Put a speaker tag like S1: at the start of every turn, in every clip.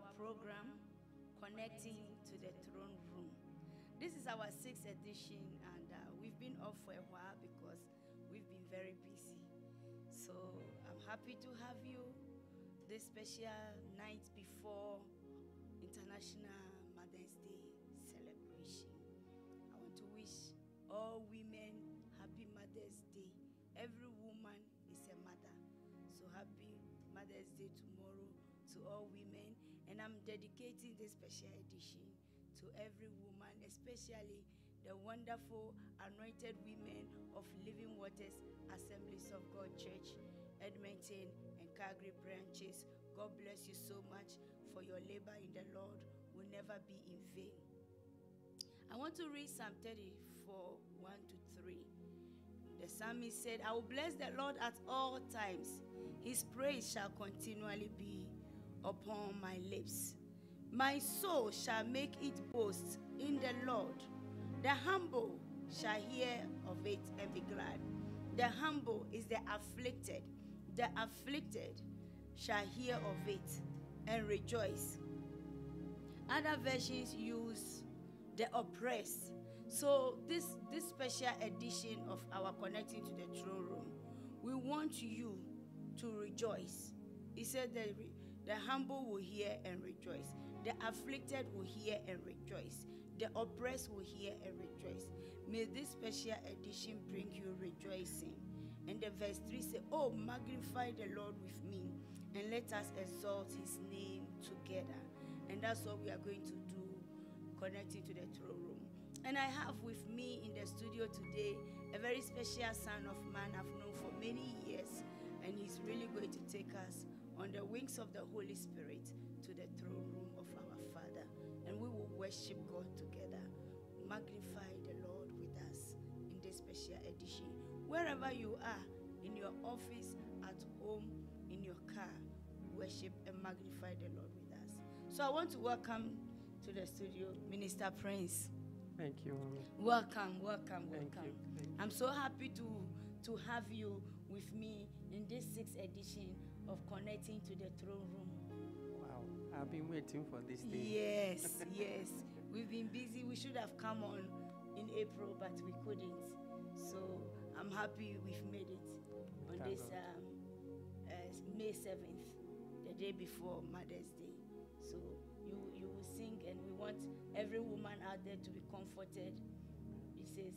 S1: our program, Connecting to the Throne Room. This is our sixth edition, and uh, we've been off for a while because we've been very busy. So I'm happy to have you this special night before International Mother's Day celebration. I want to wish all women happy Mother's Day. Every woman is a mother. So happy Mother's Day tomorrow to all women. I'm dedicating this special edition to every woman, especially the wonderful anointed women of Living Waters Assemblies of God Church, Edmonton and Calgary branches. God bless you so much for your labor in the Lord will never be in vain. I want to read Psalm 34 1 to 3. The psalmist said, I will bless the Lord at all times. His praise shall continually be upon my lips. My soul shall make it boast in the Lord. The humble shall hear of it and be glad. The humble is the afflicted. The afflicted shall hear of it and rejoice. Other versions use the oppressed. So this this special edition of our connecting to the throne room, we want you to rejoice. He said that the humble will hear and rejoice. The afflicted will hear and rejoice. The oppressed will hear and rejoice. May this special edition bring you rejoicing. And the verse 3 says, Oh, magnify the Lord with me, and let us exalt his name together. And that's what we are going to do, connecting to the throne room. And I have with me in the studio today a very special son of man I've known for many years, and he's really going to take us on the wings of the Holy Spirit to the throne room of our Father. And we will worship God together, magnify the Lord with us in this special edition. Wherever you are, in your office, at home, in your car, worship and magnify the Lord with us. So I want to welcome to the studio Minister Prince.
S2: Thank you.
S1: Welcome, welcome,
S2: Thank
S1: welcome.
S2: you.
S1: I'm so happy to to have you with me in this sixth edition of connecting to the throne room.
S2: Wow, I've been waiting for this day.
S1: Yes, yes. We've been busy. We should have come on in April, but we couldn't. So I'm happy we've made it on
S2: Thank
S1: this um, uh, May 7th, the day before Mother's Day. So you you will sing, and we want every woman out there to be comforted. It says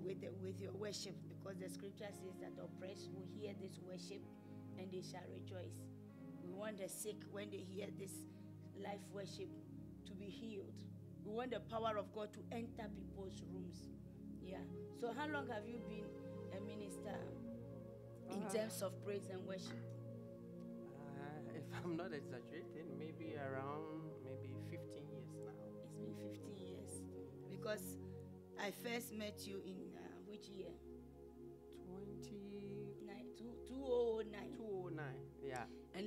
S1: with the, with your worship, because the scripture says that the oppressed will hear this worship, and they shall rejoice. We want the sick when they hear this life worship to be healed. We want the power of God to enter people's rooms. Yeah. So how long have you been a minister in
S2: Uh,
S1: terms of praise and worship?
S2: Uh, if I'm not exaggerating, maybe around maybe 15 years now.
S1: It's been 15 years. Because I first met you in uh, which year?
S2: 20,
S1: Nine, two, 2009.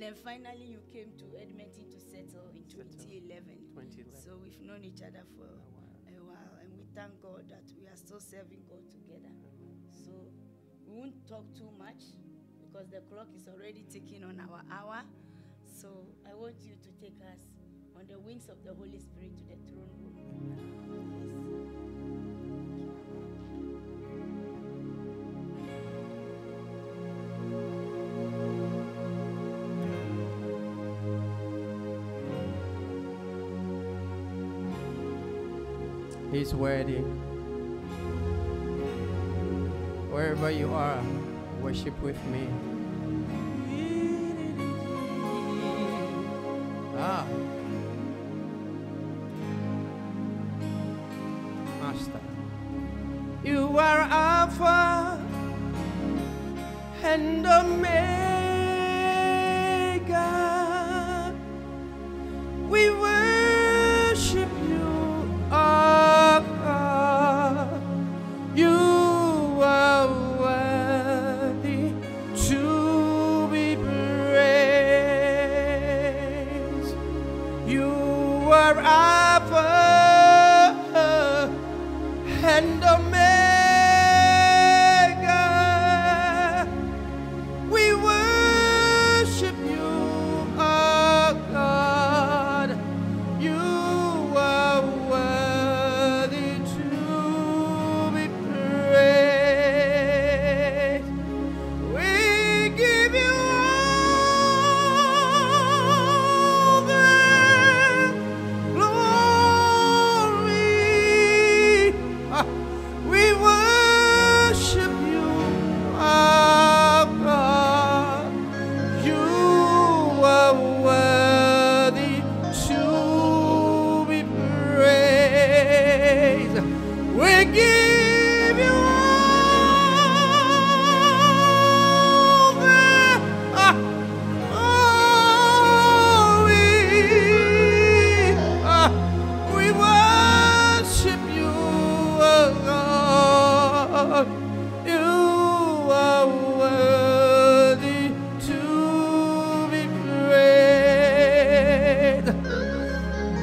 S2: 209, yeah,
S1: And then finally you came to Edmonton to settle in
S2: Settle.
S1: 2011.
S2: 2011.
S1: So we've known each other for
S2: A while.
S1: a while, and we thank God that we are still serving God together. So we won't talk too much because the clock is already ticking on our hour. So I want you to take us on the wings of the Holy Spirit to the throne room.
S2: He's worthy. Wherever you are, worship with me.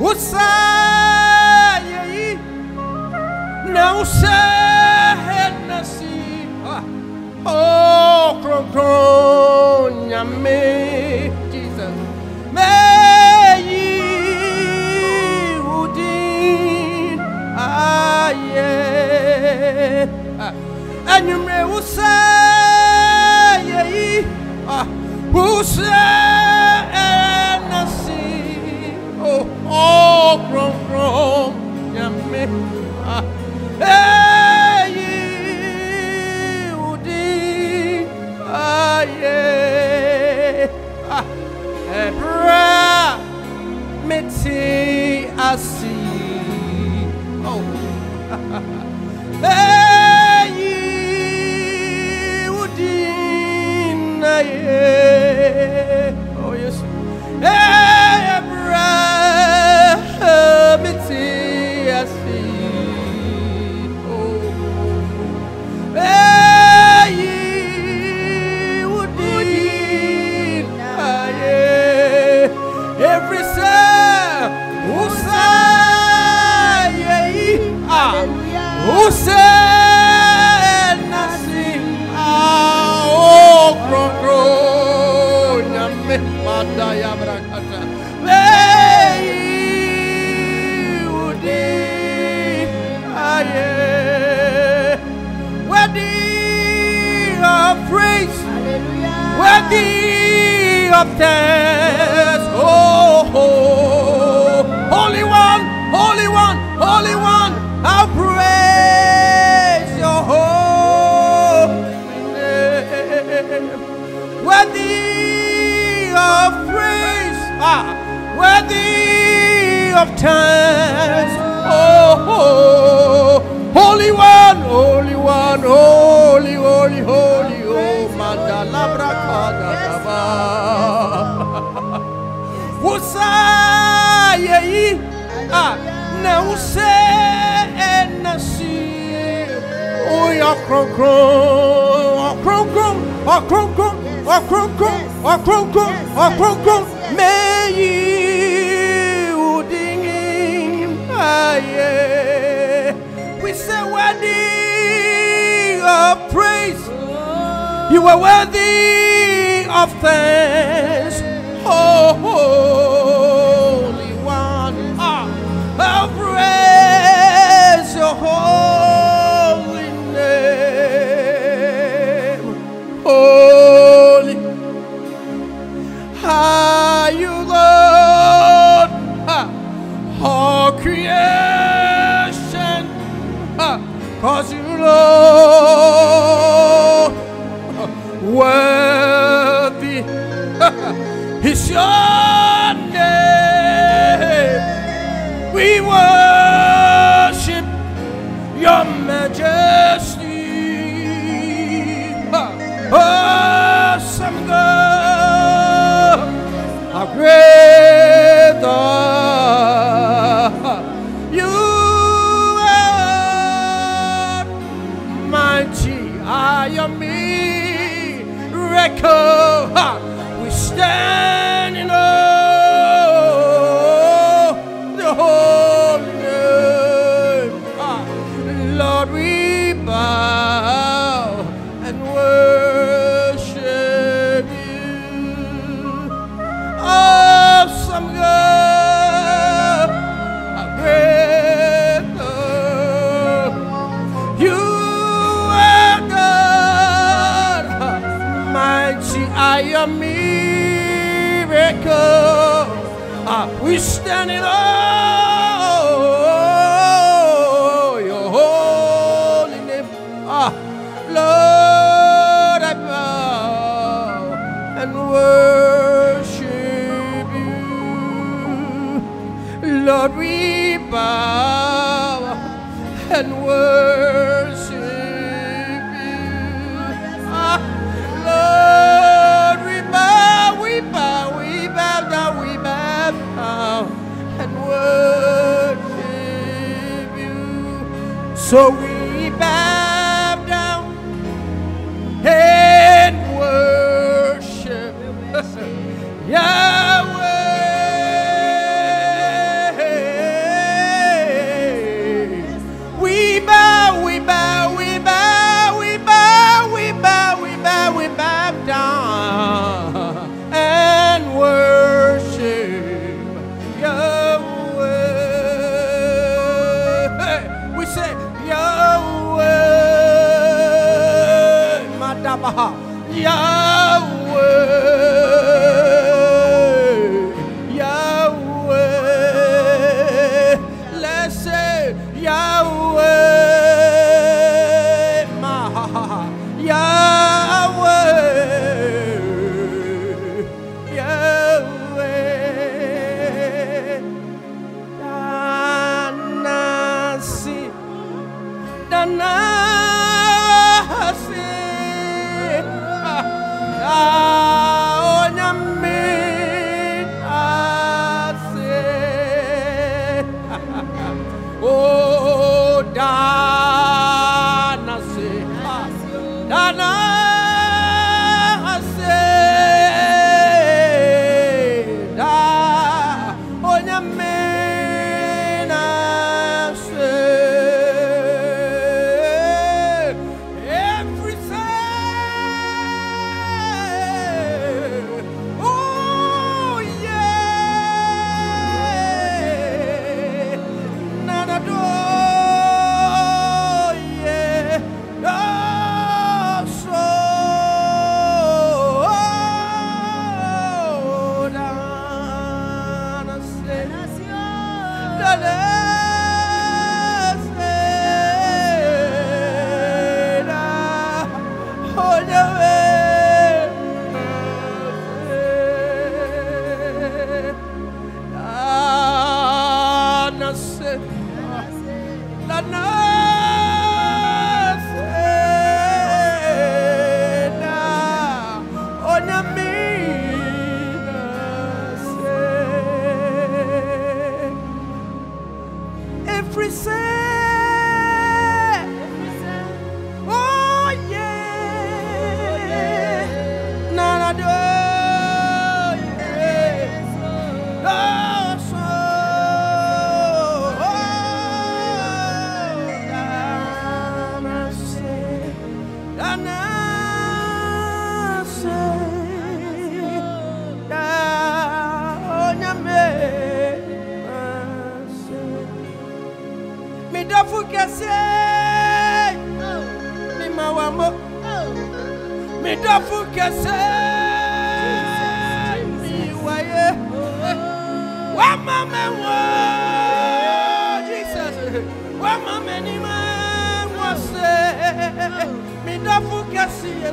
S2: What's that? of times. Oh, oh, Holy One, Holy One, Holy, Holy, Holy, Oh, Mandalabra Usai aí, ah, não sei é nasci. Oi, ó, crom, crom, ó, crom, crom, ó, crom, crom, ó, crom, crom, ó, crom, crom, ó, crom, crom, meio. yeah. We say worthy of praise. You are worthy of thanks. oh. oh. oh. road. Ah, we stand in awe. So we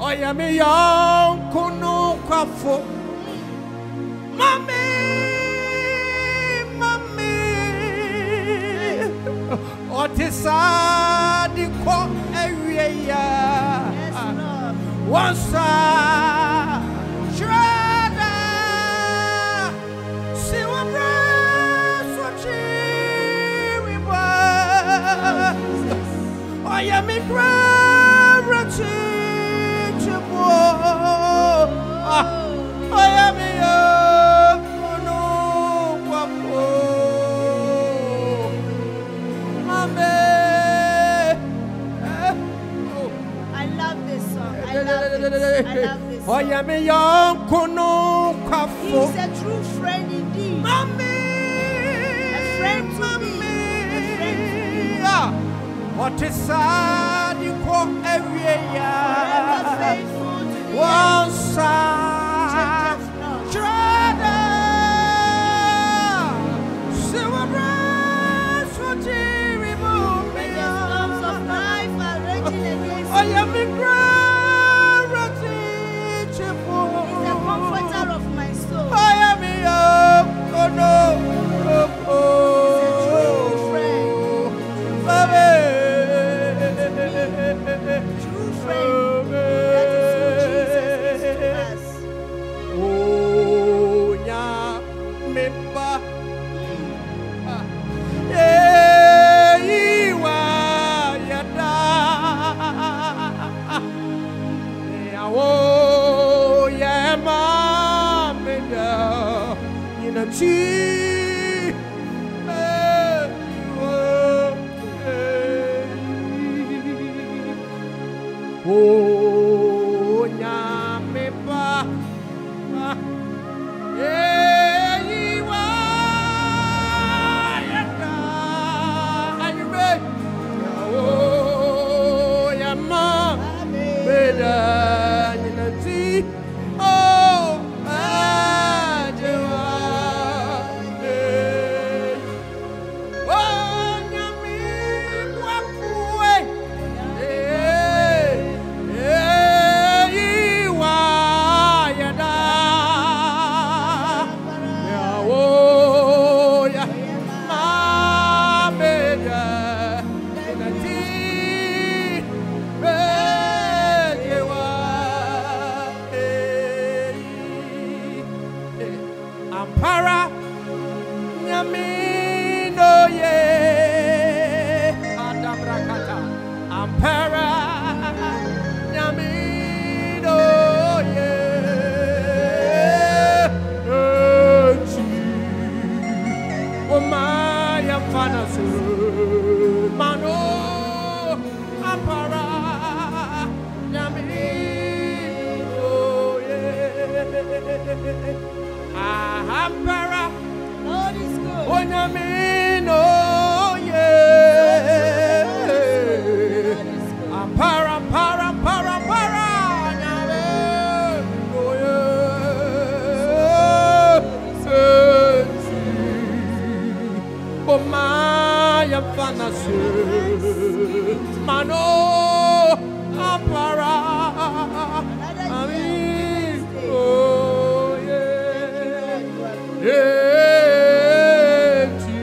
S2: Oya mi yonko nunca fo. Mami Mami. Ote sadi ko
S1: ewe ya.
S2: Once I
S1: love this song. I love this. I love this. Song. He's a What is
S2: sad you call every year? One side. Omaya Fanasu Mano Apara Yami yeah. Ahampara
S1: Lord is good.
S2: Oh, Onyamino Mano Ampara Amin Oh yeah Eti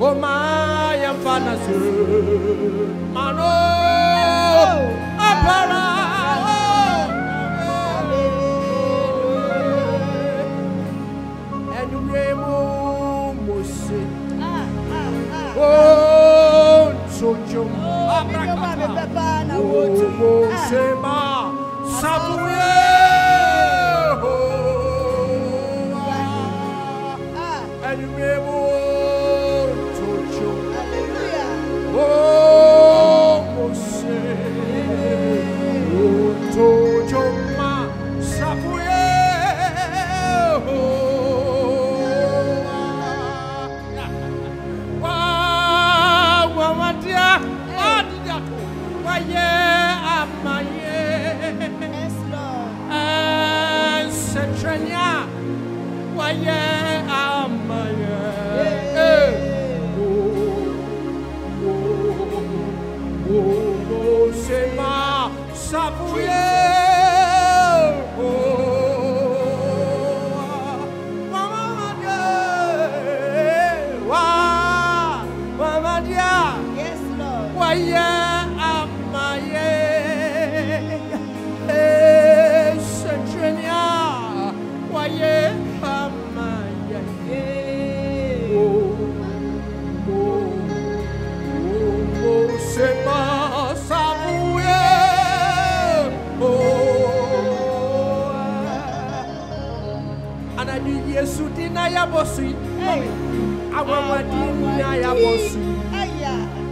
S2: Omaya Fanasu. Mano Ampara
S1: Lord.
S2: Waya amaye eh setrenya waye amaye oh oh oh oh oh anadi yesu dina ya bosi
S1: Hey.
S2: awawa dina ya
S1: Aya.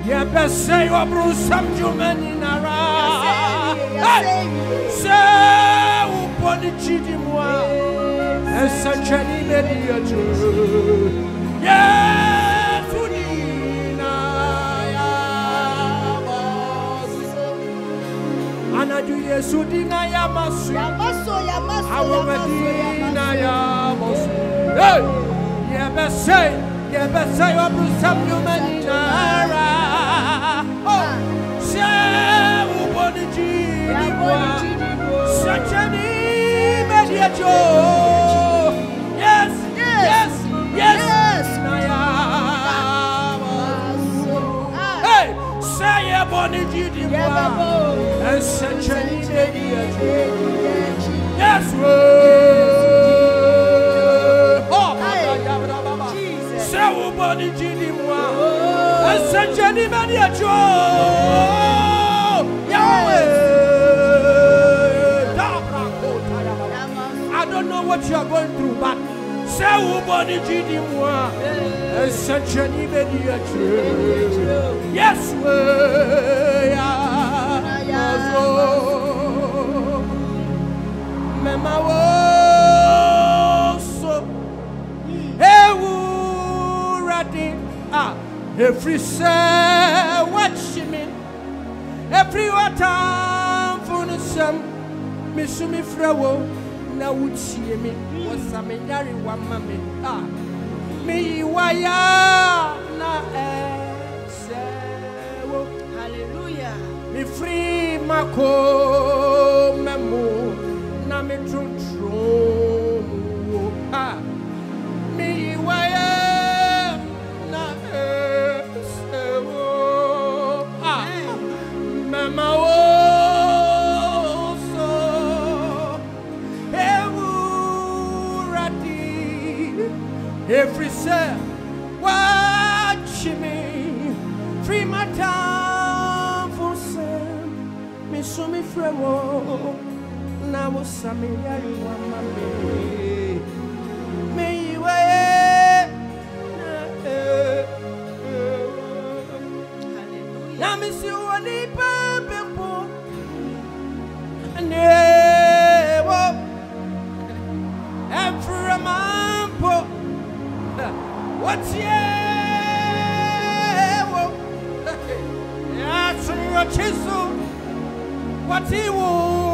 S2: Yɛbɛsɛ ɔboro nsɛm dwuma nyinara sɛ wobɔ ne gyidi mu a ɛnsɛnkyɛne bɛdi akyi yɛto anadwo yesu di na yɛama so awɔmadi na yɛabɔ so yɛbɛsɛ yɛbɛsɛ ɔboro dwuma nyinara yes, yes, Yes. Naya.
S1: Ah.
S2: Hey, say a bonny gidi
S1: Yababo.
S2: And Sachani what you are going through, but say uboni jidi mwa. Esachani bedi ache. Yes we. Mazo. Mema so. Ewu radi. Ah. Every say watch me. Every water for mesumi wo na wotie me wɔsa me nyare wama me. Ah, A meyi waya na ɛsɛ wo.
S1: Hallelujah.
S2: mefiri makoma mu na metrontrom yourself. Watch me. Free my time for sin. Me so me frewo. Na wo sami yari wa mami. Me iwe. Na me si wani pepe po. Ne. Chisu. Watiwo ni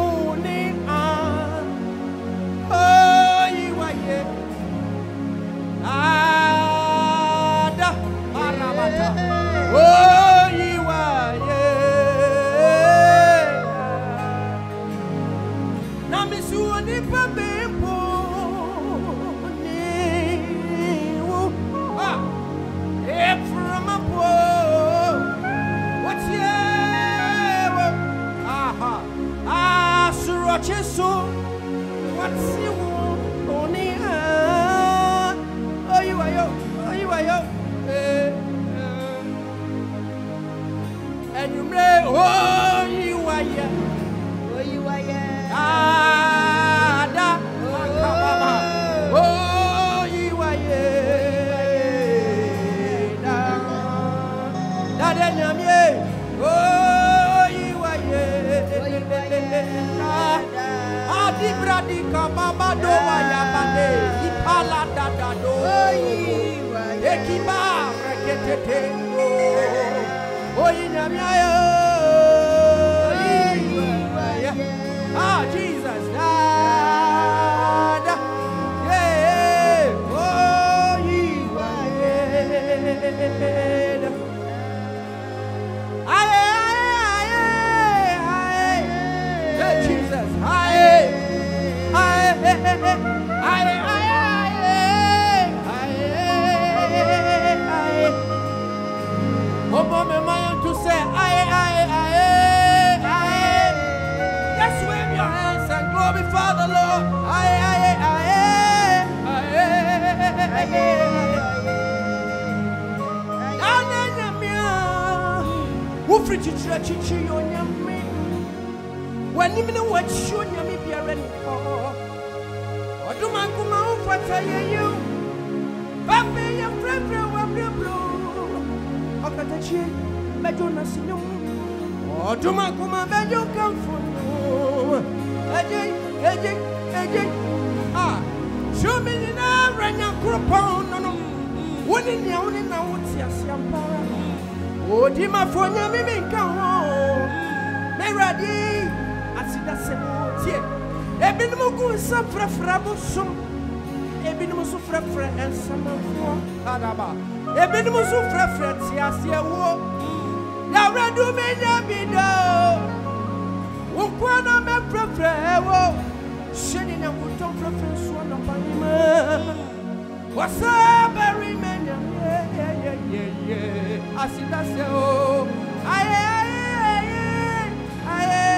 S2: Wasa bari menya. Yeah, yeah, yeah, yeah, yeah. Asidase o. Aye, aye, aye,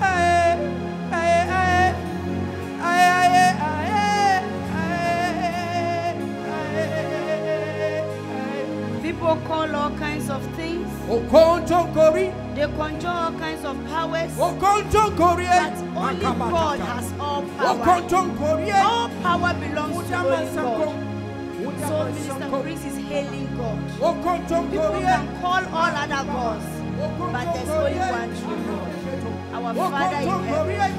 S2: aye. Aye, aye.
S1: People call all kinds of things. They conjure all kinds of powers. But only God has all power. All power belongs to God. So Minister Chris is hailing God. People can call all other gods, but there's only one true God. Our Father in heaven,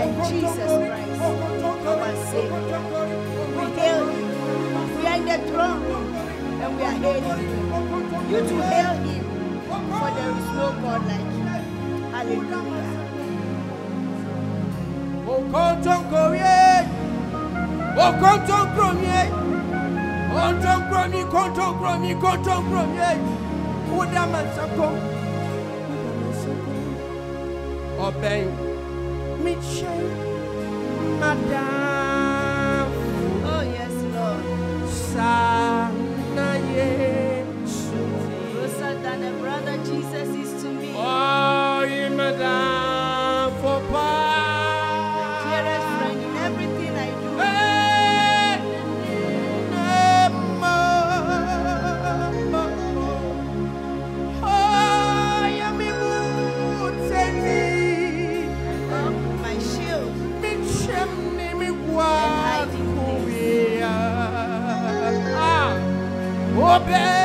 S1: and Jesus Christ, our Savior. We hail Him. We are in the throne room, and we are hailing Him. You to hail Him, for there is no God like Him. Hallelujah.
S2: Okontonkori, Okontonkori, Okontonkori, Okontonkori, Okontonkori, Udamansako, Udamansako, Obey, Michel, Madame.
S1: Oh, yes, Lord.
S2: Sanaye.
S1: Closer than a brother Jesus is to me.
S2: Oh, you, Madame Obey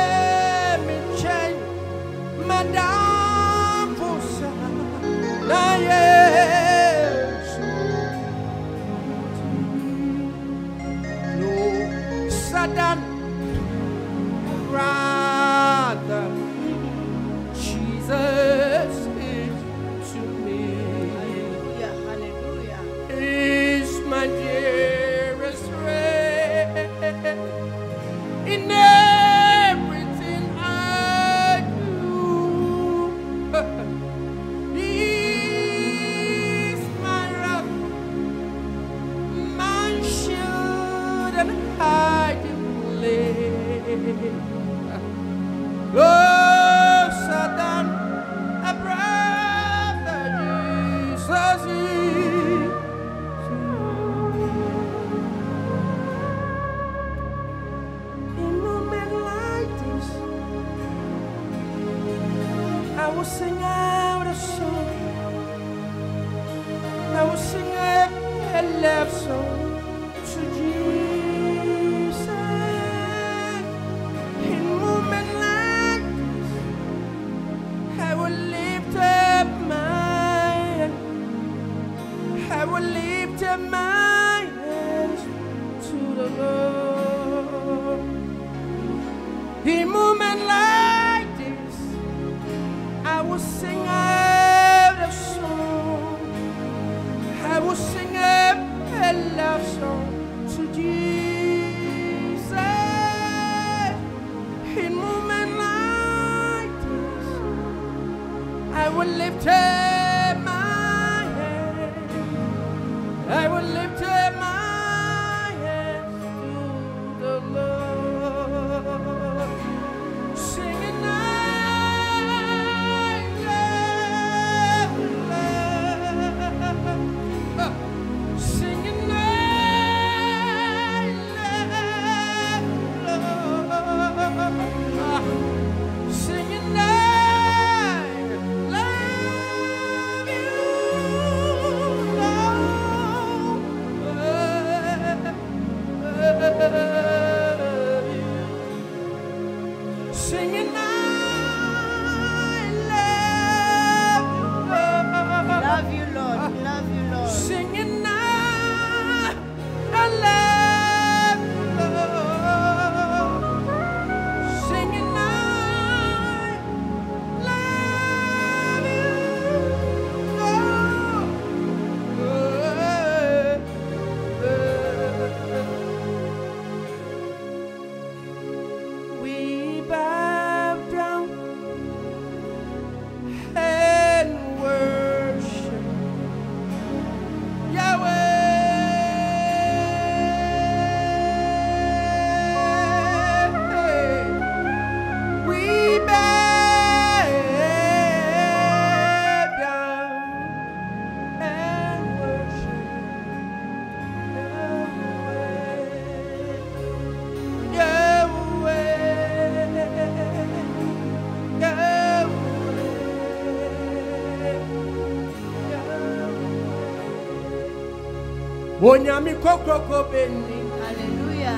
S2: onyame kokroko beni.
S1: Haleluya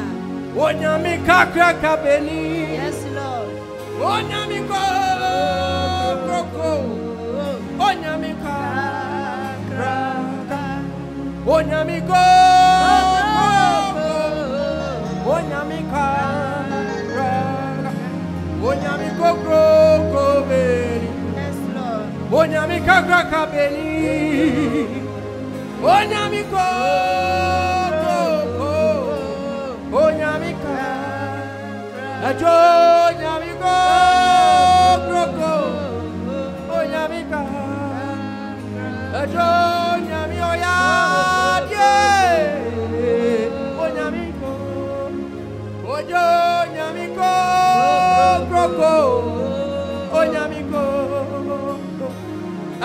S2: onyame kakraka beni.
S1: Yes lord.
S2: Onyame kokroko. Onyame kakraka. Onyame kokroko. Onyame kakraka. Onyame kokroko beni.
S1: Yes lord.
S2: Onyame kakraka beni. Onyame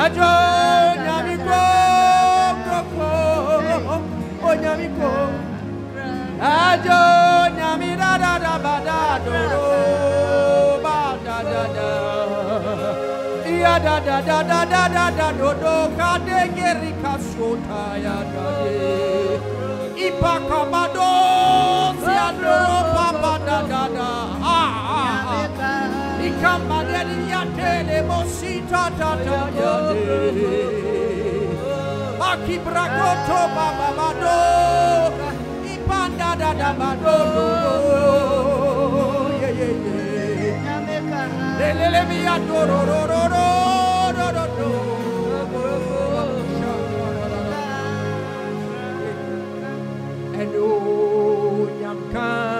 S2: Adjo! da da da da da da da da do do ka de ge ri ka so ta ya da de ipa ka ba do si a do pa ba da da da ah ah i ka ma de di ya te le mo si ta ta ta ya de ma ki bra ko to ba ba ba do ipa da da da ba do do yeah yeah yeah. Le le le mi adoro ro ro ro come.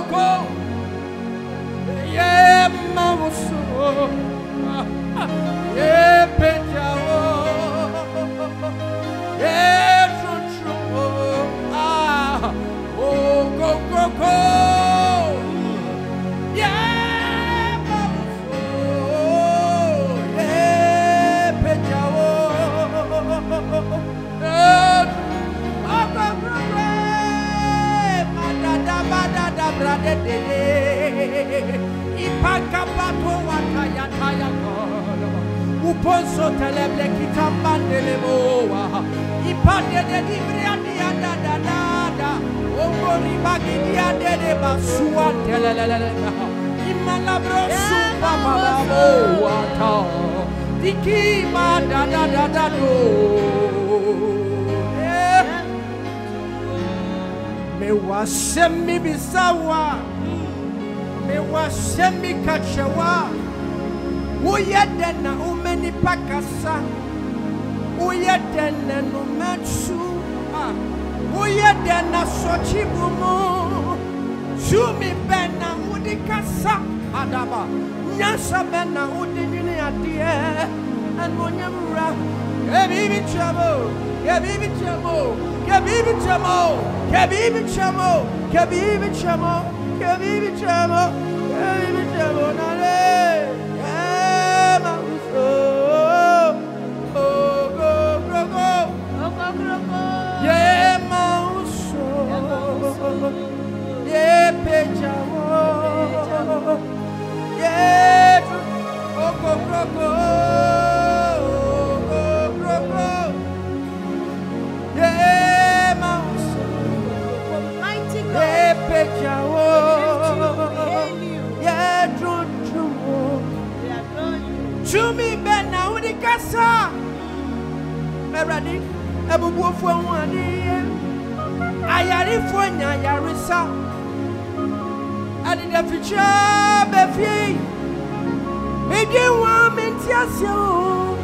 S2: Go go Ye mamuso Ye pecha Ye Iponso teleble kitambandele moa. Ipande de libria dia da da da da. Ongori bagi dia de de basua telelelele. Imalabro supa baba moa ta. Diki ma da da da da do. Eh. Me wasemi bisawa. Me wasemi kachewa. Woyɛ dɛn na woma nipa kasa woyɛ dɛn na noma tu a woyɛ dɛn na sɔkye bu mu tumi bɛn kasa adaba nyansa bɛn na wode nwene adeɛ ɛnonyam wura kɛbiribi kyerɛ mo kɛbiribi kyerɛ mo kɛbiribi kyerɛ mo kɛbiribi kyerɛ mo kɛbiribi kyerɛ mo kɛbiribi kyerɛ mo kɛbiribi kyerɛ mo nare awurade abubuofoɔ ho adeɛ ayarefoɔ nya ayaresa adedafikyɛ bɛfie medi wa mente aseɛ o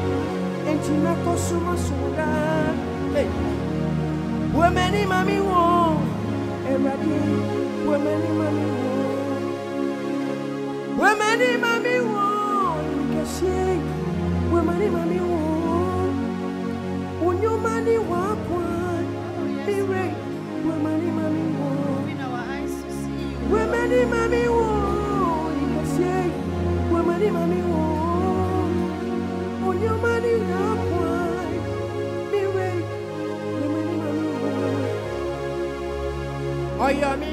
S2: enti mɛkɔ soma so daa Hey. buamani ma me wɔ awurade buamani ma me wɔ Wemani mami wo, kesi. Wemani mami wo, unyumani wakwa. Mire, Wemani mami wo, kesi. Wemani mami wo, unyumani wakwa. Mire, wemani mami wo. Oya mi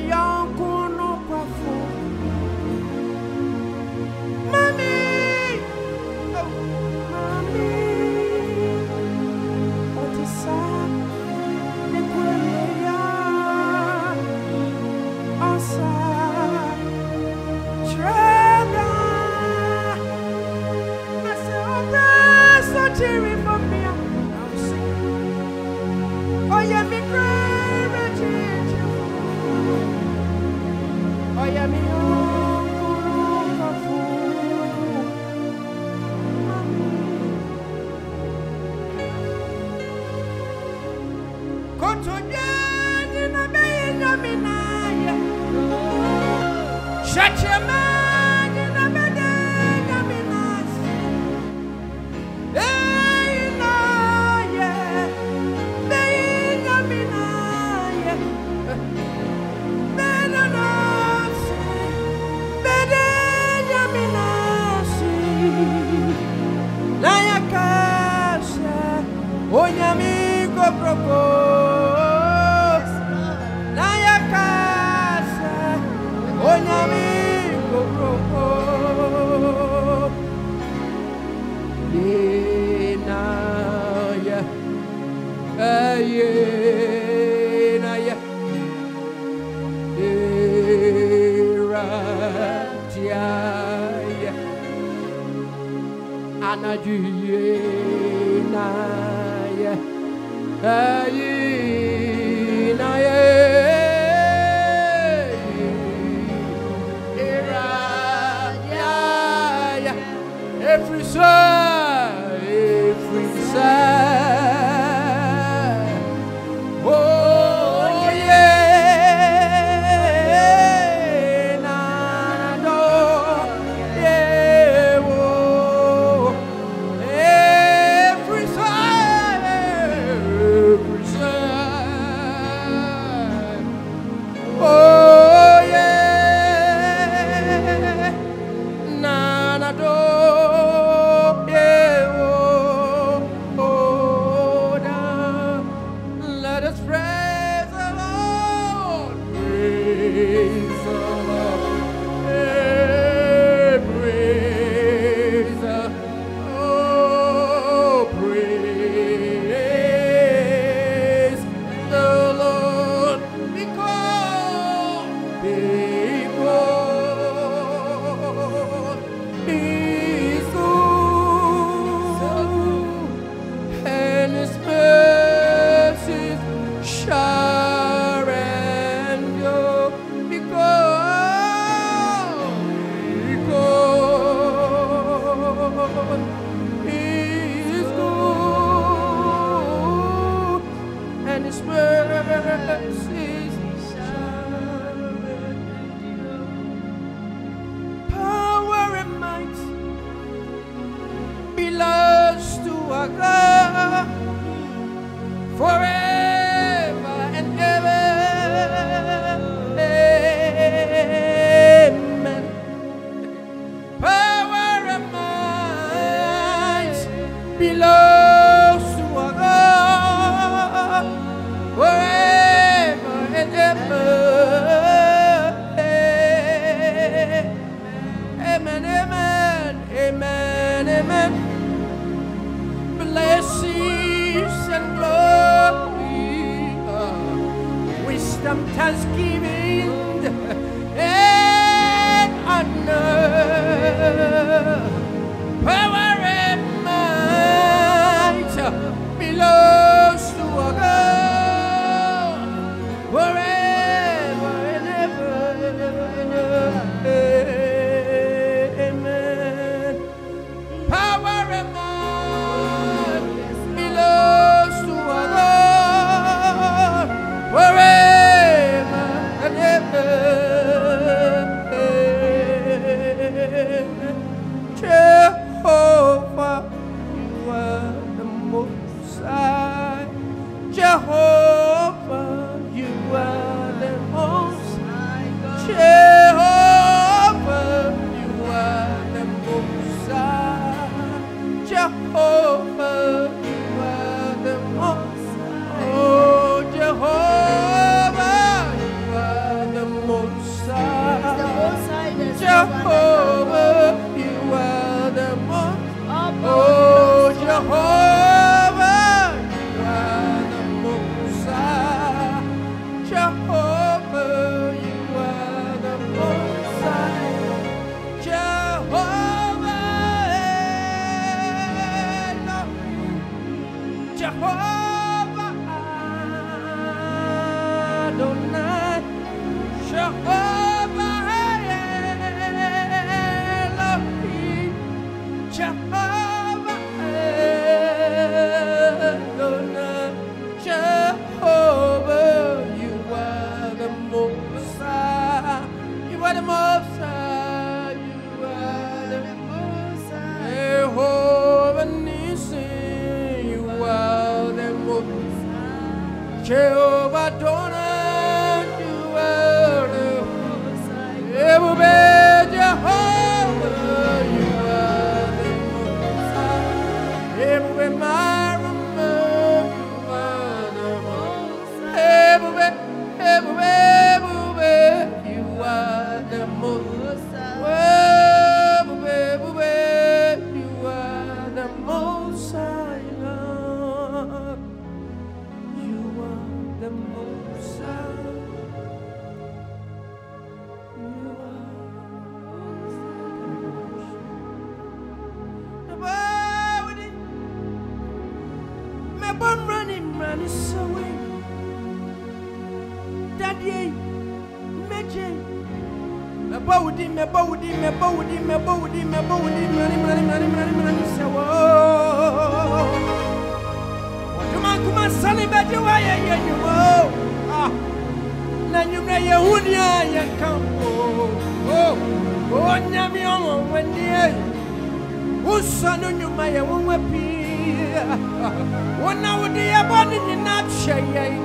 S2: na.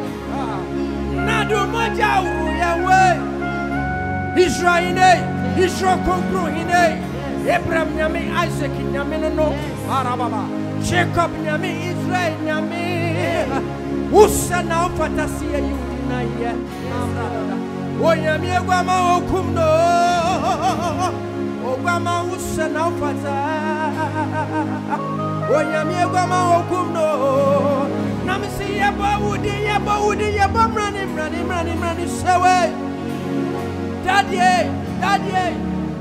S2: Israel Israel. Abraham nyame, Isaac nyame no no. Arababa. Jacob nyame, Israel nyame. Usa na okum no. Ogwama usa na ufata. O nyame egwama okum no. nam si yɛbɔ wudi yɛbɔ wudi yɛbɔ mmerani mmerani mmerani mmerani sɛwɛ dadeɛ dadeɛ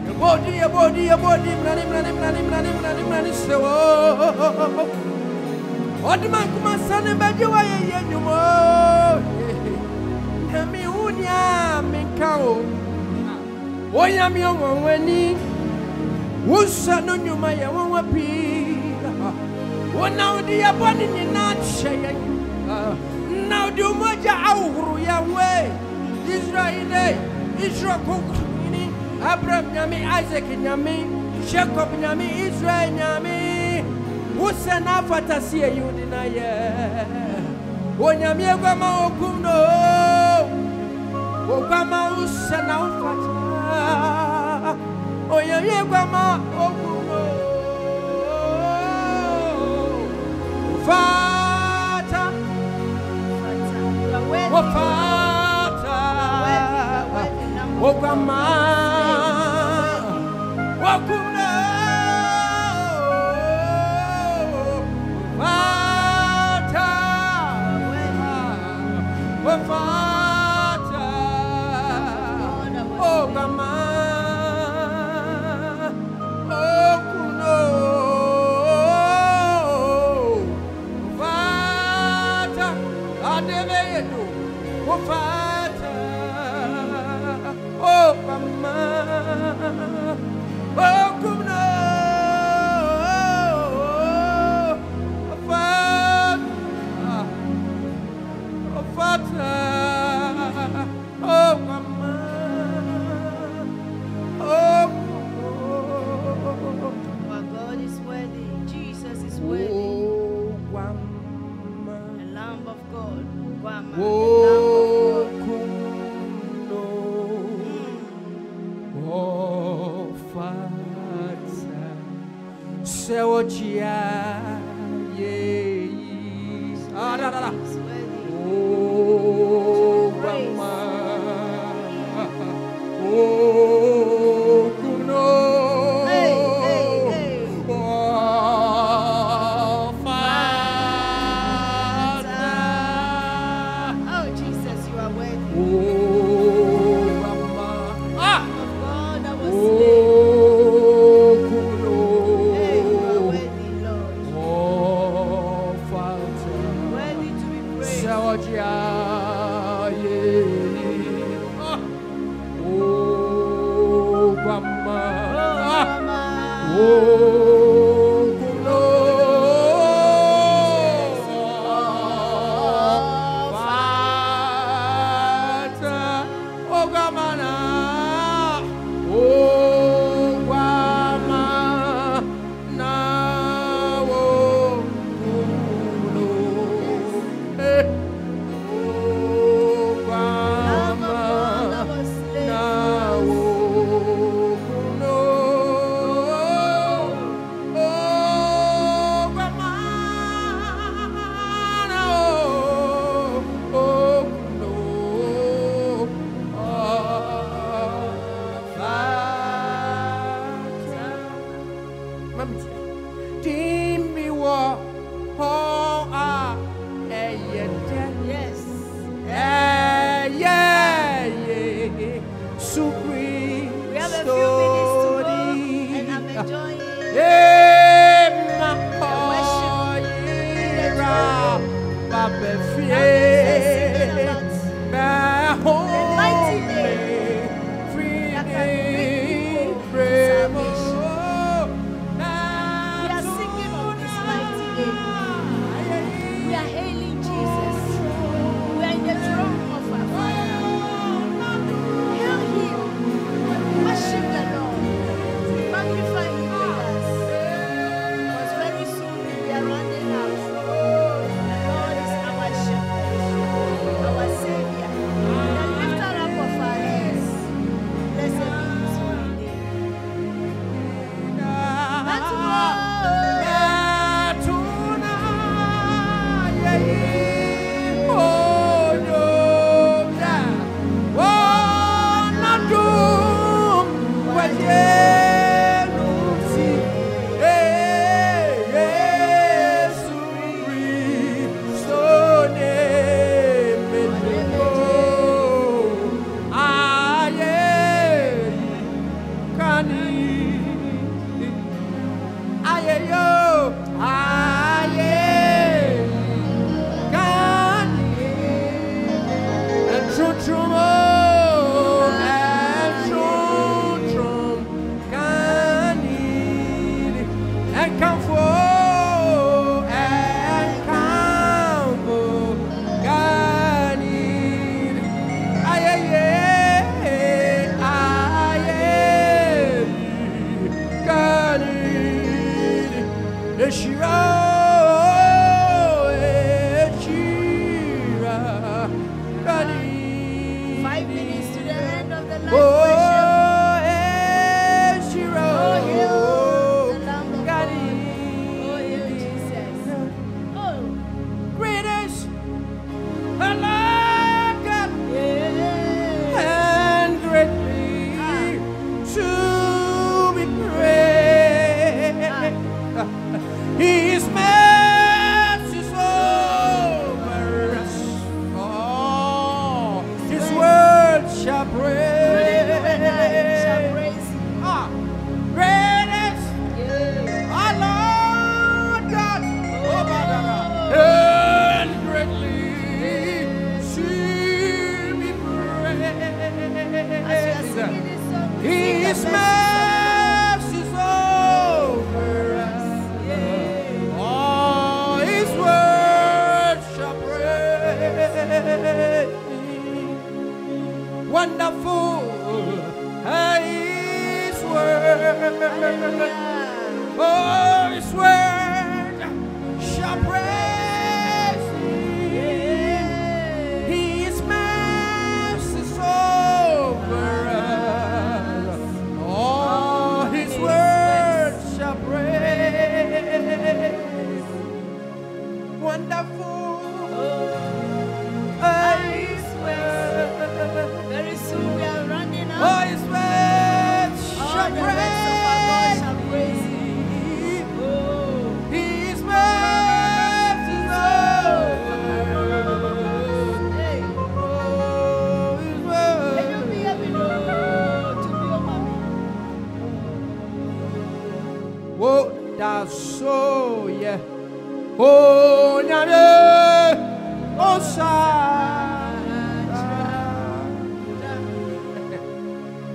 S2: yɛbɔ wudi yɛbɔ wudi yɛbɔ wudi mmerani mmerani mmerani mmerani mmerani mmerani sɛwɛ ɔdima nkuma sani bɛgye wa yɛ yɛ nyumo. Ɛmi wuni a mi ka o. Wonyami ɔwɔn wɛni wusa no nyuma yɛ wɔn. Ni na hye Na odi umoja awhuru ya we. Israel Israel kokroni Abraham nyame Isaac nyame Jacob nyame Israel nyame wosɛ n'afata si eyi yɛ aguama okum no. Oguama wosɛ na wofata onyame aguama okum
S1: You are worthy.
S2: wofata oguama Mami aye, gani. Eshira,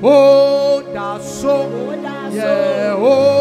S2: Oh, o da so. Oh, Ye o oh.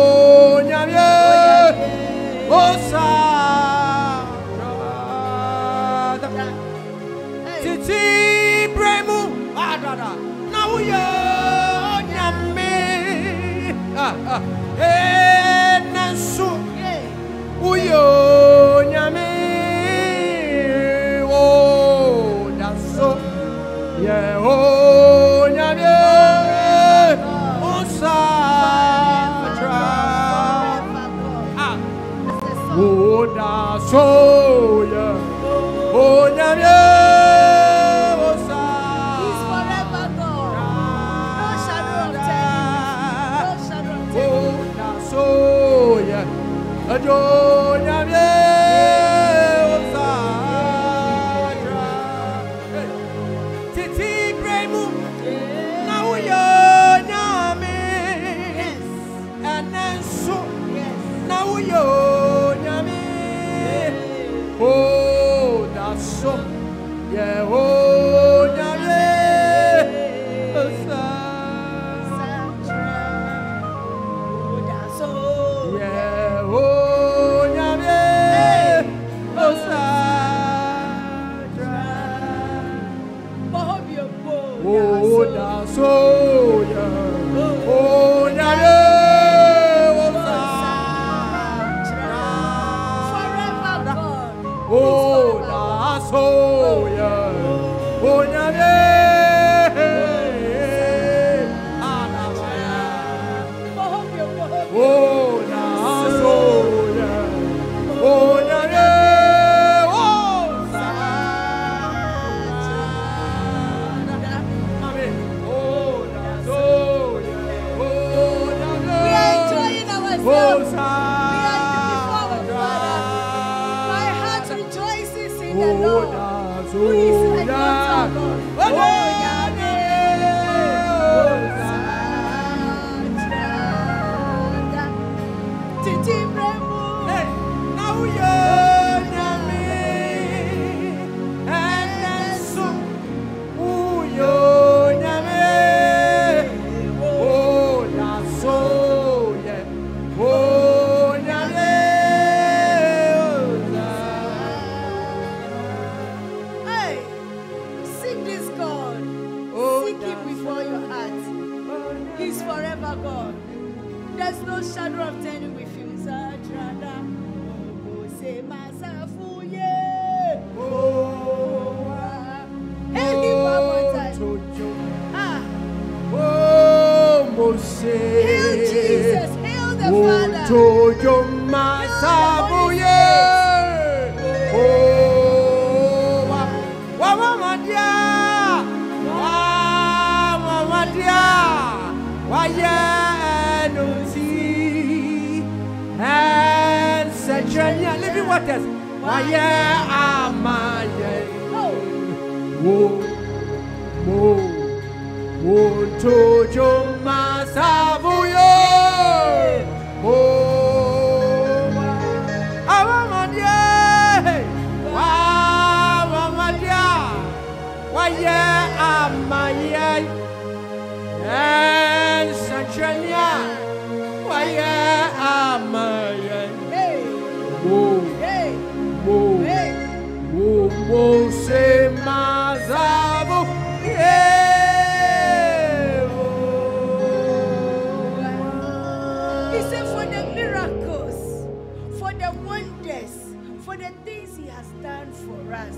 S1: The things He has done for us,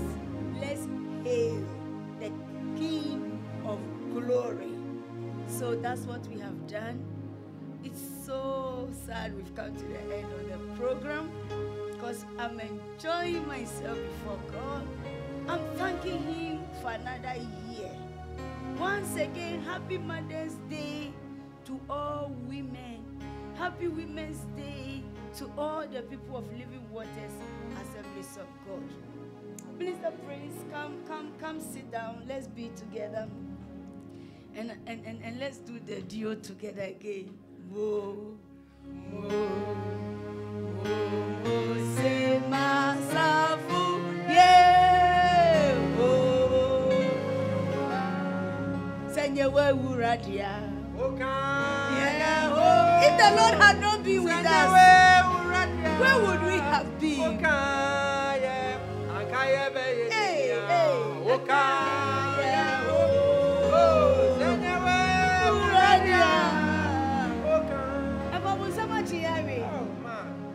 S1: let's hail the King of glory. So that's what we have done. It's so sad we've come to the end of the program because I'm enjoying myself before God. I'm thanking Him for another year. Once again, happy Mother's Day to all women. Happy Women's Day to all the people of Living Waters Assemblies of God. Minister Praise, come, come, come sit down. Let's be together. And, and, and, and let's do the duo together again. Whoa, whoa, whoa, say whoa. Senye we wuradia. Yeah, oh. If the Lord had not been with us, where would we have been? Hey, hey.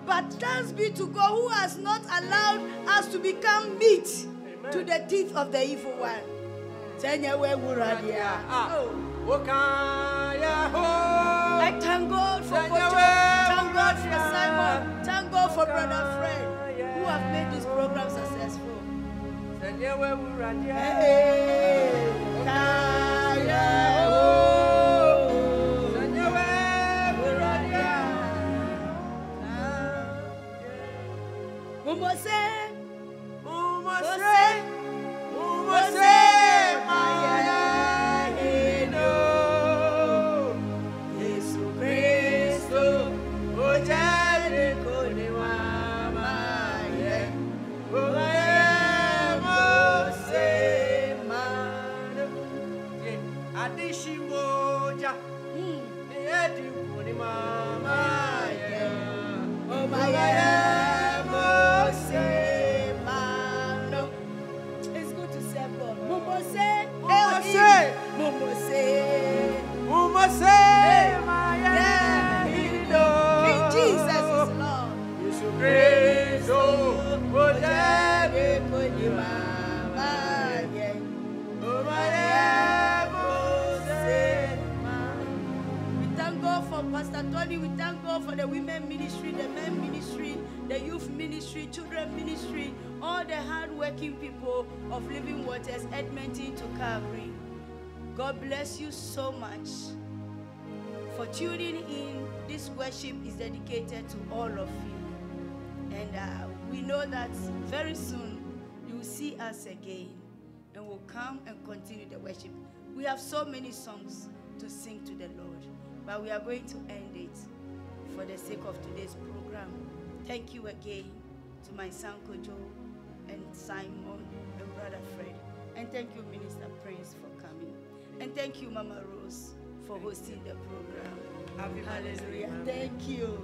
S1: But thanks be to God who has not allowed us to become meat to the teeth of the evil one. Wuradia. Oh. I thank God for thank God for Simon, God for Brother Fred, who have made this program successful. Hey, Kaya, oh, Mumo say, Yesu ojale children ministry, all the hardworking people of Living Waters, Edmonton to Calvary. God bless you so much for tuning in. This worship is dedicated to all of you. And uh, we know that very soon you will see us again and we'll come and continue the worship. We have so many songs to sing to the Lord, but we are going to end it for the sake of today's program. Thank you again to my son Kojo and Simon and brother Fred. And thank you, Minister Prince, for coming. And thank you, Mama Rose, for hosting the program.
S2: Happy
S1: Hallelujah. Thank you.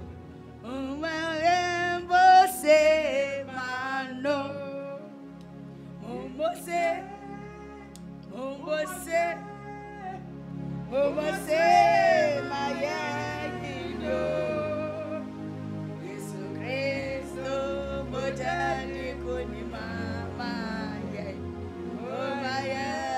S1: Yesu Kristo. Oh, kuni mama. Oh, yeah.